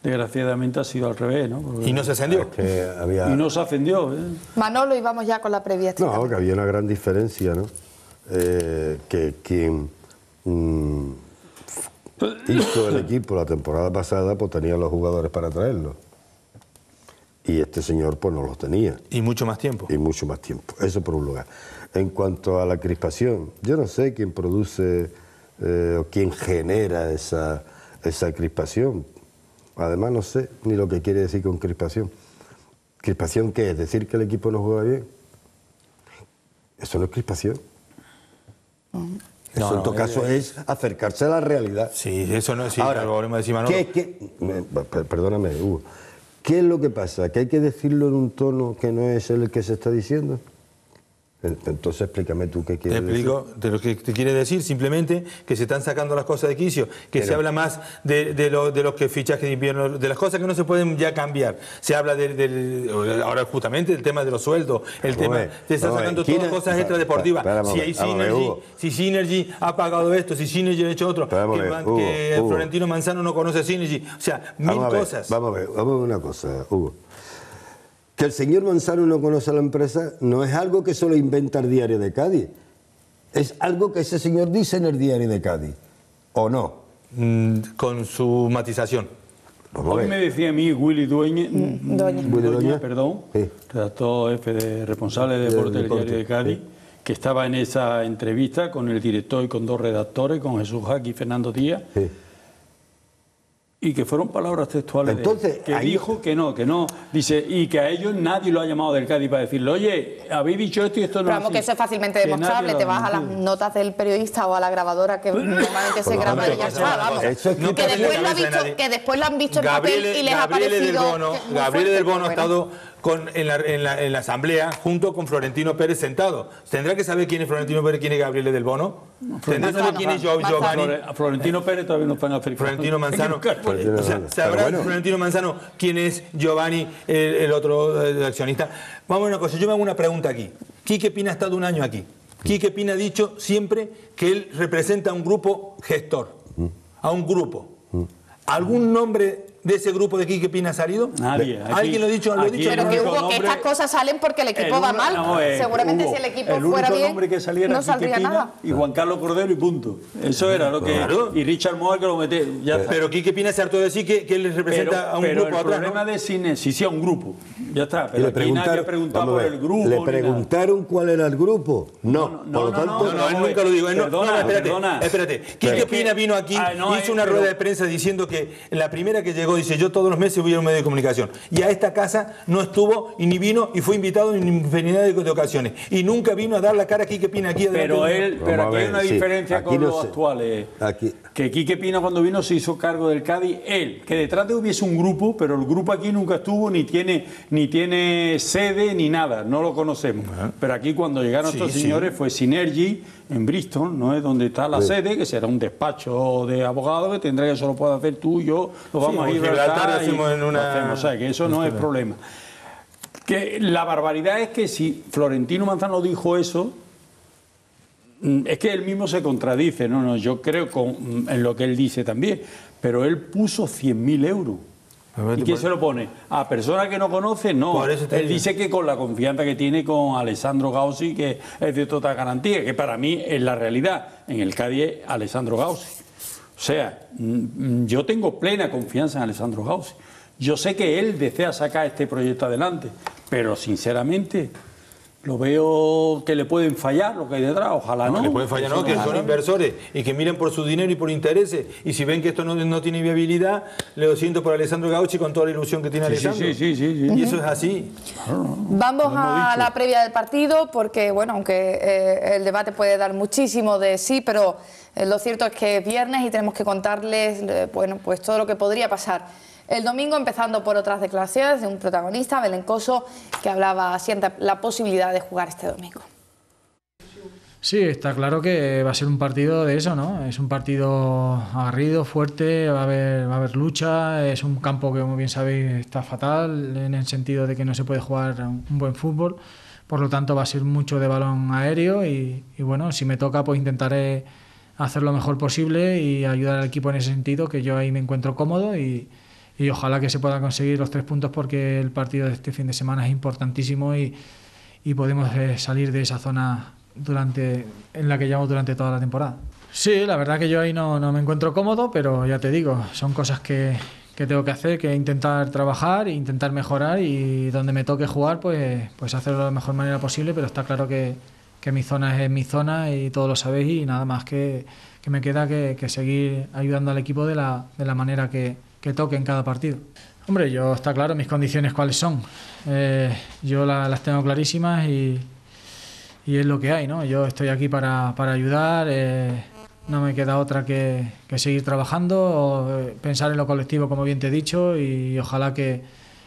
desgraciadamente ha sido al revés, ¿no? Porque- Y no se ascendió. Que había... y no se ascendió. ¿eh? Manolo, y vamos ya con la previa. No, que había una gran diferencia, ¿no? Eh, que quien mm, hizo el equipo la temporada pasada, pues tenía los jugadores para traerlos. Y este señor, pues no los tenía. Y mucho más tiempo. Y mucho más tiempo. Eso por un lugar. En cuanto a la crispación, yo no sé quién produce eh, o quién genera esa, esa crispación. Además, no sé ni lo que quiere decir con crispación. ¿Crispación qué es? ¿Decir que el equipo no juega bien? Eso no es crispación. No, en todo no, caso eh, es acercarse a la realidad. Sí, eso no es. Sí, Ahora, lo volvemos a decir, Manolo. ¿qué- qué- me- per- perdóname, Hugo. ¿Qué es lo que pasa? ¿Que hay que decirlo en un tono que no es el que se está diciendo? En- Entonces explícame tú qué Te quieres decir. explico, de lo que te quiere decir simplemente que se están sacando las cosas de quicio, que se habla más de, de, lo- de los que fichajes de invierno, de las cosas que no se pueden ya cambiar. Se habla del, del- ahora justamente del tema de los sueldos, el tema, se están sacando ¿quién todas ha- cosas extradeportivas. Si hay Synergy, si Synergy ha pagado esto, si Synergy ha hecho otro, que, Hugo, que Hugo. Florentino Manzano no conoce Synergy. O sea, mil Vamos cosas. Vamos a ver, vamos a ver una cosa, Hugo. Que el señor Manzano no conoce a la empresa no es algo que solo inventa el diario de Cádiz. Es algo que ese señor dice en el diario de Cádiz. ¿O no? Mm, con su matización. Hoy me decía a mí Willy Dueña, Doña. Willy Doña. perdón, Sí. redactor jefe de responsable de deporte del diario de Cádiz, sí. que estaba en esa entrevista con el director y con dos redactores, con Jesús Jaque y Fernando Díaz, Sí. Y que fueron palabras textuales de que ahí- dijo que no, que no, dice, y que a ellos nadie lo ha llamado del Cádiz para decirle, oye, habéis dicho esto y esto no Pero vamos, así". que eso es fácilmente demostrable. Te ha vas a las notas del periodista o a la grabadora que normalmente se graba y ya está, vamos. es que, después lo de visto, que después lo han visto en papel y les ha Gabriele parecido del Bono, fuerte, del Bono ha bueno. estado con, en, la, en la- en la asamblea junto con Florentino Pérez sentado. ¿Tendrá que saber quién es Florentino Pérez, quién es Gabriele del Bono? ¿Tendrá que saber quién es Manzano. Giovanni? Flore- Florentino Pérez todavía no están africanos. Florentino Manzano. Florentino O sea, Manzano. ¿Sabrá bueno. Florentino Manzano quién es Giovanni, el, el otro accionista? Vamos a una cosa, yo me hago una pregunta aquí. Quique Pina ha estado un año aquí. Quique Pina ha dicho siempre que él representa a un grupo gestor, a un grupo. ¿Algún nombre de ese grupo de Quique Pina ha salido? Nadie. Aquí- ¿Alguien lo ha dicho? ¿Lo aquí dicho? Pero que hubo que estas cosas salen porque el equipo El va mal. vamos a ver, Seguramente si el equipo el fuera bien, que no Quique saldría Pina nada. Y Juan Carlos Cordero y punto. Eso era lo que. Claro. Y Richard Moa que lo mete. Ya está. Pero Quique Pina se hartó de decir que, que él representa Pero, a un pero grupo el atrás, problema ¿no? de cine, sí, sí, a un grupo. Ya está. Pero le aquí nadie ha preguntaron, por el grupo. ¿Le preguntaron cuál era el grupo? No. No, Por no, lo no, tanto, No, no, él nunca lo dijo. Perdona, espérate, espérate. Quique Pero- Pina vino aquí, Ah, hizo eh, una pero- rueda de prensa diciendo que la primera que llegó, dice, yo todos los meses voy a un medio de comunicación. Y a esta casa no estuvo y ni vino y fue invitado en infinidad de, ocasiones. Y nunca vino a dar la cara a Quique Pina aquí. Pero él, pero aquí hay ver, una sí. diferencia Aquí con no los sé. actuales. Aquí- Que Quique Pina cuando vino se hizo cargo del Cádiz él, que detrás de hubiese un grupo, pero el grupo aquí nunca estuvo ni tiene ni tiene sede ni nada, no lo conocemos. Pero aquí cuando llegaron Sí, estos sí. señores fue Synergy en Bristol, no es donde está la sede, que será un despacho de abogados que tendrá que eso lo puede hacer tú, yo, lo vamos a ir a hacemos en una- o sea, que eso no es problema. Que la barbaridad es que si Florentino Manzano dijo eso, Mm, Es que él mismo se contradice, no, no, yo creo con, mm, en lo que él dice también, pero él puso 100.000 euros. Ver, ¿Y quién se lo pone? ¿A persona que no conoce? No. Él digo. dice que con la confianza que tiene con Alessandro Gausi, que es de total garantía, que para mí es la realidad. En el Cádiz es Alessandro Gausi. O sea, mm, mm, yo tengo plena confianza en Alessandro Gausi. Yo sé que él desea sacar este proyecto adelante, pero sinceramente lo veo que le pueden fallar lo que hay detrás. Ojalá no. No, le puede fallar, ¿no? Que son inversores y que miren por su dinero y por intereses. Y si ven que esto no, no tiene viabilidad, le lo siento por Alessandro Gauchi con toda la ilusión que tiene Sí, sí, Alessandro. sí, sí, sí, sí. Y eso es así. Vamos a la previa del partido porque, bueno, aunque eh, el debate puede dar muchísimo de sí, pero eh, lo cierto es que es viernes y tenemos que contarles, eh, bueno, pues todo lo que podría pasar. El domingo, empezando por otras declaraciones de un protagonista, Belén Coso, que hablaba, sienta la posibilidad de jugar este domingo. Sí, está claro que va a ser un partido de eso, ¿no? Es un partido aguerrido, fuerte, va a haber, va a haber lucha, es un campo que, como bien sabéis, está fatal en el sentido de que no se puede jugar un buen fútbol, por lo tanto va a ser mucho de balón aéreo y, y bueno, si me toca pues intentaré hacer lo mejor posible y ayudar al equipo en ese sentido, que yo ahí me encuentro cómodo y, y ojalá que se puedan conseguir los tres puntos porque el partido de este fin de semana es importantísimo y, y podemos eh, salir de esa zona durante, en la que llevamos durante toda la temporada. Sí, la verdad que yo ahí no, no me encuentro cómodo, pero ya te digo, son cosas que, que tengo que hacer, que intentar trabajar, intentar mejorar y donde me toque jugar, pues, pues hacerlo de la mejor manera posible, pero está claro que, que mi zona es mi zona y todos lo sabéis y nada más que, que me queda que, que, seguir ayudando al equipo de la, de la manera que, que toque en cada partido. Hombre, yo está claro mis condiciones cuáles son. Eh, yo la, las tengo clarísimas y, y, es lo que hay, ¿no? Yo estoy aquí para, para ayudar. Eh, no me queda otra que, que seguir trabajando, o eh, pensar en lo colectivo, como bien te he dicho, y ojalá que,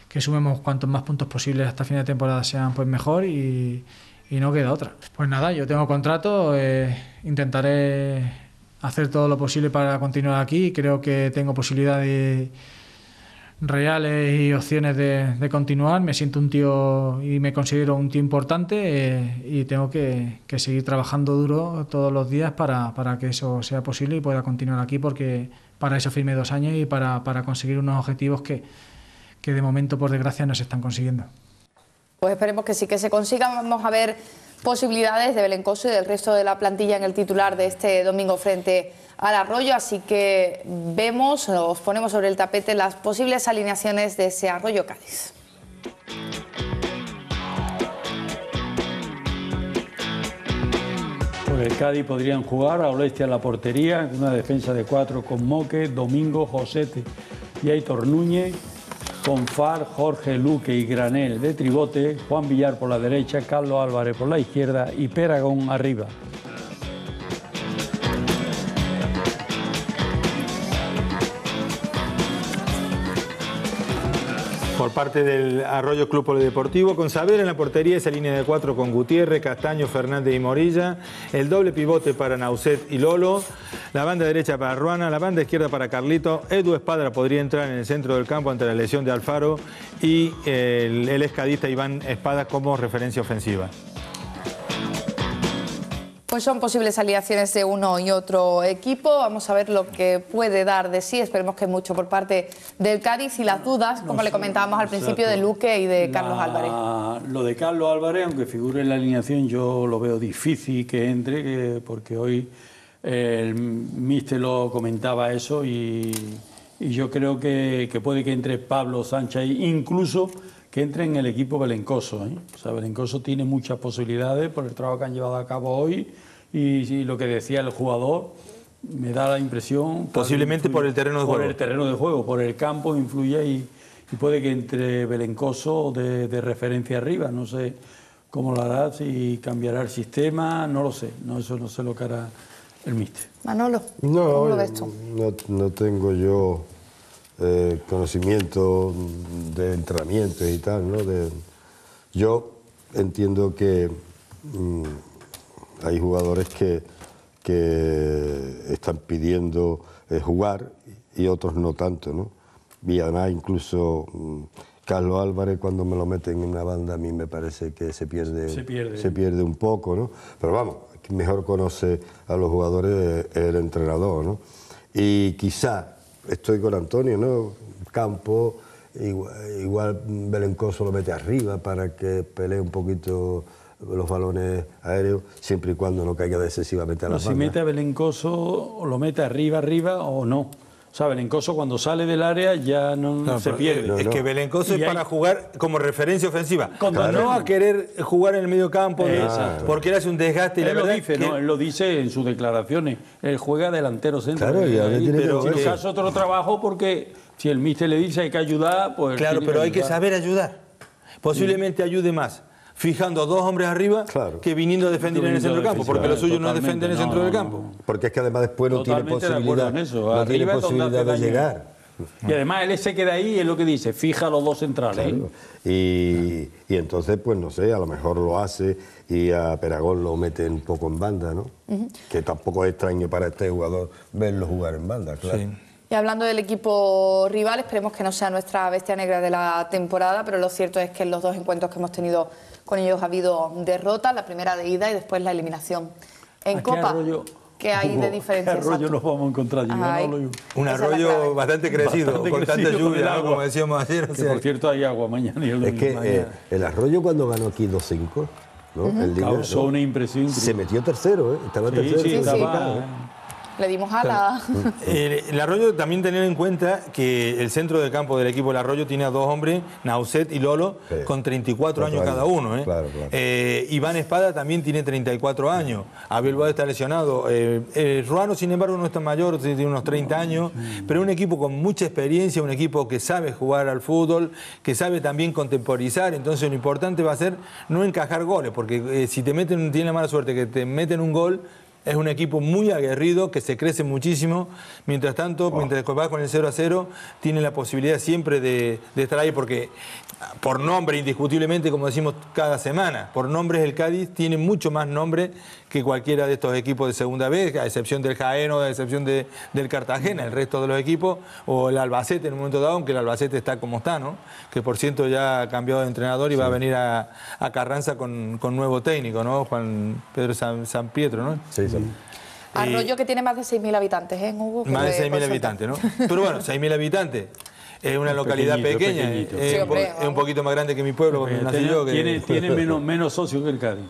que sumemos cuantos más puntos posibles hasta fin de temporada sean pues mejor y, y no queda otra. Pues nada, yo tengo contrato, intentaré hacer todo lo posible para continuar aquí, creo que tengo posibilidades reales y opciones de, continuar. Me siento un tío y me considero un tío importante eh, y tengo que, que, seguir trabajando duro todos los días para, para, que eso sea posible y pueda continuar aquí porque para eso firmé dos años y para, para conseguir unos objetivos que, que de momento, por desgracia, no se están consiguiendo. Pues esperemos que sí que se consigan. Vamos a ver posibilidades de Belencoso y del resto de la plantilla en el titular de este domingo frente al Arroyo, así que vemos, os ponemos sobre el tapete las posibles alineaciones de ese Arroyo Cádiz. Por el Cádiz podrían jugar a Olestia en la portería, una defensa de cuatro con Moque, Domingo, Josete y Aitor Núñez, con Far, Jorge Luque y Granel de tribote, Juan Villar por la derecha, Carlos Álvarez por la izquierda y Peragón arriba. Por parte del Arroyo Club Polideportivo, con Saber en la portería, esa línea de cuatro con Gutiérrez, Castaño, Fernández y Morilla, el doble pivote para Nauset y Lolo, la banda derecha para Ruana, la banda izquierda para Carlito, Edu Espadra podría entrar en el centro del campo ante la lesión de Alfaro y el, el escadista Iván Espada como referencia ofensiva. Pues son posibles aliaciones de uno y otro equipo. Vamos a ver lo que puede dar de sí. Esperemos que mucho por parte del Cádiz y las dudas, como no, le comentábamos al principio, de Luque y de Carlos la, Álvarez. Lo de Carlos Álvarez, aunque figure en la alineación, yo lo veo difícil que entre, que, porque hoy el míster lo comentaba eso y, y yo creo que, que, puede que entre Pablo Sánchez, incluso que entre en el equipo Belencoso. ¿eh? O sea, Belencoso tiene muchas posibilidades por el trabajo que han llevado a cabo hoy y, y lo que decía el jugador me da la impresión posiblemente influye, por el terreno de por juego el terreno de juego por el campo influye y, y puede que entre Belencoso de, de, referencia arriba no sé cómo lo hará si cambiará el sistema no lo sé no eso no sé lo que hará el míster Manolo no, ¿cómo lo ves tú? No, no tengo yo eh, conocimiento de entrenamiento y tal no de, yo entiendo que mmm, hay jugadores que, que están pidiendo eh, jugar y otros no tanto, ¿no? Y además incluso mmm, Carlos Álvarez cuando me lo meten en una banda a mí me parece que se pierde, se pierde, se pierde un poco, ¿no? Pero vamos, mejor conoce a los jugadores el entrenador, ¿no? Y quizá, estoy con Antonio, ¿no? Campo, igual, igual Belencoso lo mete arriba para que pelee un poquito los balones aéreos, siempre y cuando no caiga excesivamente a la no, Si mete a Belencoso, lo mete arriba, arriba o no. O sea, Belencoso cuando sale del área ya no, no se pierde. No, es que Belencoso es para jugar como referencia ofensiva. Cuando claro. no a querer jugar en el medio campo, eh, porque él hace un desgaste. Y él la lo dice, que... ¿no? Él lo dice en sus declaraciones. Él juega delantero centro. Claro, y ahora tiene pero que quizás otro trabajo porque si el míster le dice hay que ayudar, pues. Claro, pero que hay que saber ayudar. Posiblemente sí. ayude más fijando a dos hombres arriba claro. que viniendo a defender en el centro del campo, porque lo suyo no es defender en el centro no, del campo. Porque es que además después no tiene posibilidad, de eso. no tiene posibilidad de daño. llegar. Y además él se queda ahí y es lo que dice, fija los dos centrales. Claro. Y, y, entonces, pues no sé, a lo mejor lo hace y a Peragón lo mete un poco en banda, ¿no? Uh -huh. Que tampoco es extraño para este jugador verlo jugar en banda, claro. Sí. Y hablando del equipo rival, esperemos que no sea nuestra bestia negra de la temporada, pero lo cierto es que en los dos encuentros que hemos tenido con ellos ha habido derrotas, la primera de ida y después la eliminación en Aquí Copa. Arroyo, ¿Qué hay de diferencia? ¿Qué arroyo nos vamos a encontrar? Yo Ay. no lo- Un arroyo bastante crecido, Bastante con crecido tanta lluvia, el agua. como decíamos ayer. o Que sea, por cierto hay agua mañana y el Es que eh, el Arroyo cuando ganó aquí 2-5, ¿no? El Liga, Causó ¿no? una impresión Se metió tercero, ¿eh? Estaba Sí, tercero. sí, sí. estaba- Le dimos a la... El, el Arroyo también tener en cuenta que el centro de campo del equipo del Arroyo tiene a dos hombres, Nauset y Lolo, Sí. con 34 años cada uno. ¿eh? Claro, claro. Eh, Iván Espada también tiene 34 años. Abel Boada está lesionado. Eh, eh, Ruano, sin embargo, no está mayor, tiene unos 30 años, pero un equipo con mucha experiencia, un equipo que sabe jugar al fútbol, que sabe también contemporizar. Entonces, lo importante va a ser no encajar goles, porque eh, si te meten, tiene la mala suerte que te meten un gol. Es un equipo muy aguerrido, que se crece muchísimo. Mientras tanto, mientras va con el 0 a 0, tiene la posibilidad siempre de, de estar ahí, porque por nombre, indiscutiblemente, como decimos cada semana, por nombres el Cádiz tiene mucho más nombre que cualquiera de estos equipos de segunda vez, a excepción del Jaén o a excepción de- del Cartagena, el resto de los equipos, o el Albacete en un momento dado, aunque el Albacete está como está, ¿no? Que por cierto ya ha cambiado de entrenador y va a venir a, a Carranza con, con nuevo técnico, ¿no? Juan Pedro San, San Pietro, ¿no? Sí, sí. Arroyo que tiene más de 6.000 habitantes, ¿eh, Hugo? Más de Por- 6.000 por habitantes, ¿no? Pero bueno, 6.000 habitantes. Es una localidad pequeña, pequeñito. es, Sí, un po- hombre, es un poquito más grande que mi pueblo, donde nací Tiene, yo. que- tiene, tiene menos, menos socios que el Cádiz.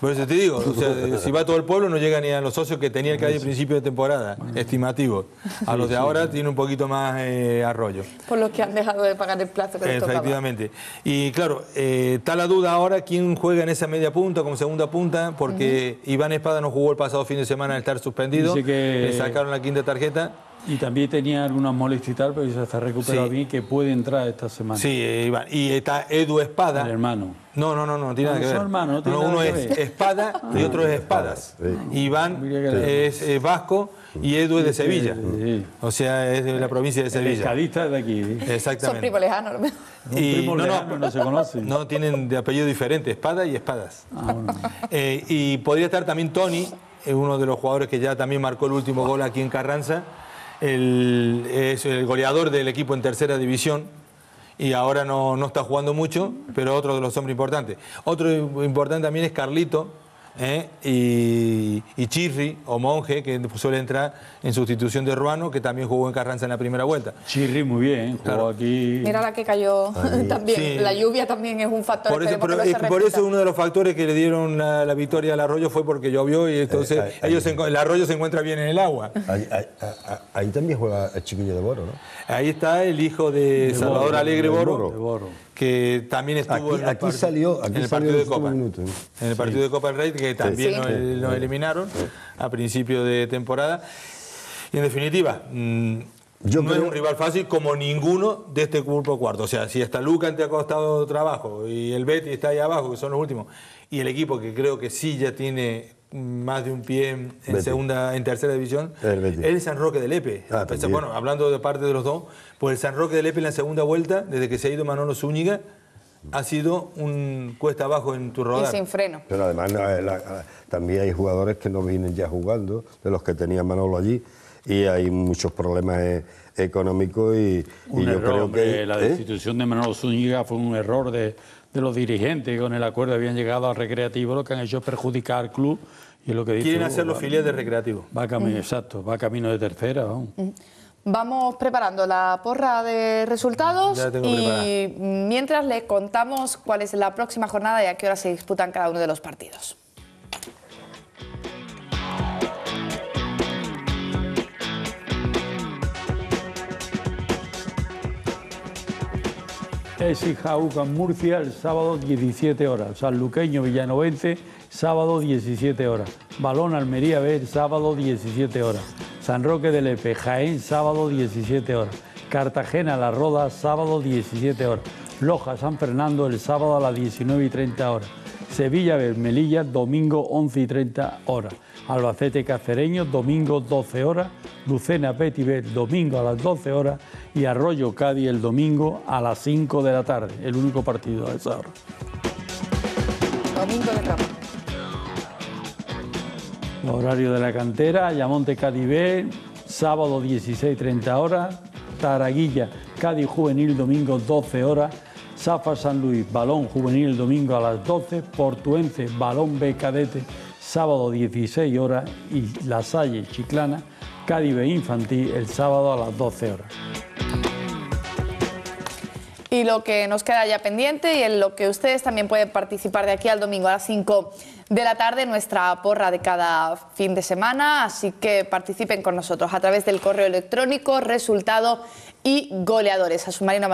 Por eso te digo, o sea, si va todo el pueblo no llega ni a los socios que tenía el Cádiz al principio de temporada, estimativos. A los de ahora tiene un poquito más eh, arroyo. Por los que han dejado de pagar el plazo que les tocaba. Efectivamente. Y claro, eh, está la duda ahora quién juega en esa media punta, como segunda punta, porque Iván Espada no jugó el pasado fin de semana al estar suspendido. Que- Le sacaron la quinta tarjeta. Y también tenía algunas molestias y tal, pero se está recuperado Sí. bien, que puede entrar esta semana. Sí, eh, Iván. Y está Edu Espada. El hermano. No, no, no, no, tiene No, nada que son ver. hermanos, no tiene No, nada uno que es ver. espada y otro es espadas. Iván Mira que- es, eh, vasco y Edu es de Sevilla. sí. O sea, es de la provincia de El Sevilla. escadista es de aquí. ¿eh? Son Exactamente. primos lejanos. ¿no? Son primos lejanos, no se conocen. No, tienen de apellido diferente, espada y espadas. Ah, bueno. Eh, y podría estar también Tony, es uno de los jugadores que ya también marcó el último gol aquí en Carranza. Es el goleador del equipo en tercera división y ahora no, no está jugando mucho, pero otro de los hombres importantes. Otro importante también es Carlito. ¿Eh? Y, y Chirri o Monje, que suele entrar en sustitución de Ruano, que también jugó en Carranza en la primera vuelta. Chirri muy bien, jugó Claro. aquí. Mira la que cayó también. Sí. La lluvia también es un factor. Por eso, esperemos pero que no es por eso uno de los factores que le dieron la, la victoria al arroyo fue porque llovió y entonces Eh, ellos se el arroyo se encuentra bien en el agua. Ahí, también juega el chiquillo de Boro, ¿no? Ahí está el hijo de, Salvador Boro, Alegre de Boro, Boro. De Boro. Que también estuvo Aquí- en, aquí salió- aquí en el partido de Copa. minutos, ¿eh? En el partido de Copa del Rey, que también Sí. nos, nos eliminaron a principio de temporada. Y en definitiva, mm, Yo no es un rival fácil como ninguno de este grupo cuarto. O sea, si hasta Lucan te ha costado trabajo y el Betty está ahí abajo, que son los últimos, y el equipo que creo que sí ya tiene más de un pie en, Betis. segunda, en tercera división, El el San Roque de Lepe. Ah, bueno, hablando de parte de los dos, pues el San Roque de Lepe en la segunda vuelta, desde que se ha ido Manolo Zúñiga, ha sido un cuesta abajo en tu Y rodar. sin freno. Pero además la- la- también hay jugadores que no vienen ya jugando, de los que tenía Manolo allí, y hay muchos problemas eh, económicos y, Un y yo error, creo hombre, que... la ¿eh? destitución de Manolo Zúñiga fue un error de, de los dirigentes que con el acuerdo habían llegado al recreativo, lo que han hecho es perjudicar al club y lo que dice Quieren Hugo, hacerlo va- filial de recreativo. Va camino, exacto, va camino de tercera. vamos. Vamos preparando la porra de resultados y mientras les contamos cuál es la próxima jornada y a qué hora se disputan cada uno de los partidos. Esi Jaucan Murcia el sábado 17 horas. Sanluqueño Villanovense sábado 17 horas. Balón Almería B sábado 17 horas. San Roque de Lepe Jaén sábado 17 horas. Cartagena La Roda sábado 17 horas. Loja San Fernando el sábado a las 19 y 30 horas. Sevilla Melilla domingo 11 y 30 horas. Albacete Cacereño domingo 12 horas. Lucena Petibet domingo a las 12 horas y Arroyo Cádiz el domingo a las 5 de la tarde, el único partido a esa hora. Domingo de Ramos. Los horarios de la cantera, Ayamonte Cádiz B, sábado 16.30 horas, Taraguilla Cádiz Juvenil domingo 12 horas, Safa San Luis Balón Juvenil domingo a las 12, Portuense Balón B Cadete sábado 16 horas y La Salle Chiclana, Cádiz Infantil el sábado a las 12 horas. Y lo que nos queda ya pendiente y en lo que ustedes también pueden participar de aquí al domingo a las 5 de la tarde, nuestra porra de cada fin de semana. Así que participen con nosotros a través del correo electrónico, resultado y goleadores a submarino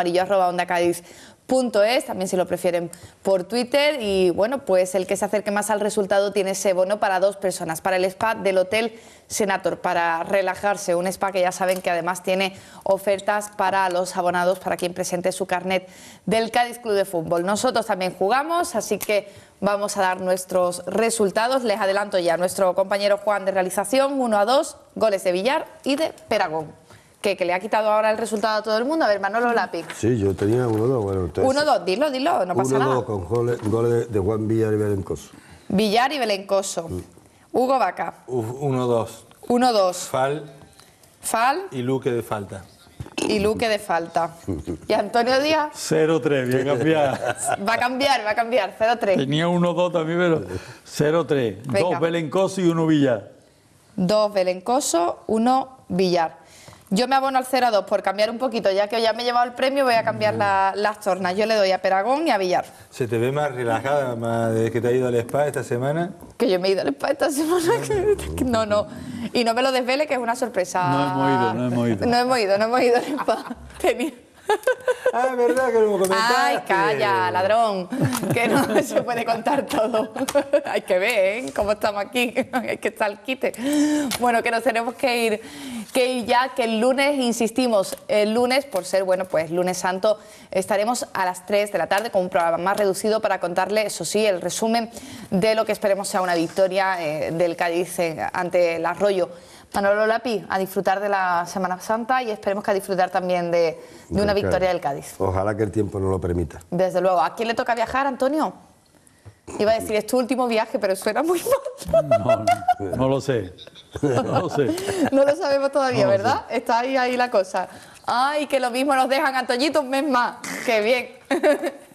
es, también si lo prefieren por Twitter y bueno, pues el que se acerque más al resultado tiene ese bono para dos personas, para el spa del Hotel Senator, para relajarse, un spa que ya saben que además tiene ofertas para los abonados, para quien presente su carnet del Cádiz Club de Fútbol. Nosotros también jugamos, así que vamos a dar nuestros resultados. Les adelanto ya nuestro compañero Juan de realización, 1 a 2, goles de Villar y de Peragón que, le ha quitado ahora el resultado a todo el mundo. A ver, Manolo Lápiz. Sí, yo tenía 1-2. Bueno, 1-2, dilo, dilo, no pasa nada. 1-2 con goles, de Juan Villar y Belencoso. Villar y Belencoso. Mm. Hugo Vaca. 1-2. 1-2. Fal. Fal. Y Luque de falta. Y Luque de falta. ¿Y Antonio Díaz? 0-3, bien cambiar. va a cambiar, va a cambiar, 0-3. Tenía 1-2 también, pero 0-3. Dos Belencoso y uno Villar. Dos Belencoso, uno Villar. Yo me abono al 0 a 2 por cambiar un poquito, ya que ya me he llevado el premio, voy a cambiar las tornas. Yo le doy a Peragón y a Villar. ¿Se te ve más relajada más desde que te ha ido al spa esta semana? Que yo me he ido al spa esta semana. no, no. Y no me lo desvele, que es una sorpresa. No hemos ido, no hemos ido. No hemos ido, no hemos ido al spa. Ah, es verdad que lo comentaste. Ay, calla, ladrón, que no se puede contar todo. Hay que ver ¿eh? cómo estamos aquí, hay que estar quite. Bueno, que nos tenemos que ir, que ir ya, que el lunes, insistimos, el lunes, por ser, bueno, pues lunes santo, estaremos a las 3 de la tarde con un programa más reducido para contarle, eso sí, el resumen de lo que esperemos sea una victoria eh, del Cádiz eh, ante el Arroyo. Manolo Lapi, a disfrutar de la Semana Santa y esperemos que a disfrutar también de, una victoria del Cádiz. Ojalá que el tiempo no lo permita. Desde luego. ¿A quién le toca viajar, Antonio? Iba a decir, es tu último viaje, pero suena muy mal. No, no, lo sé. No lo sé. No lo sabemos todavía, ¿verdad? Está ahí, ahí la cosa. Ay, que lo mismo nos dejan Antoñito un mes más. ¡Qué bien!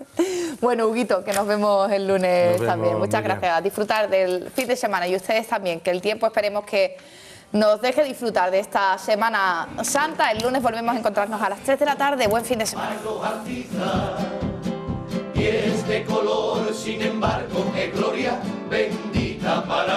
Bueno, Huguito, que nos vemos el lunes también. Muchas gracias. A disfrutar del fin de semana y ustedes también, que el tiempo esperemos que nos deje disfrutar de esta Semana Santa. El lunes volvemos a encontrarnos a las 3 de la tarde. Buen fin de semana. Bendita para.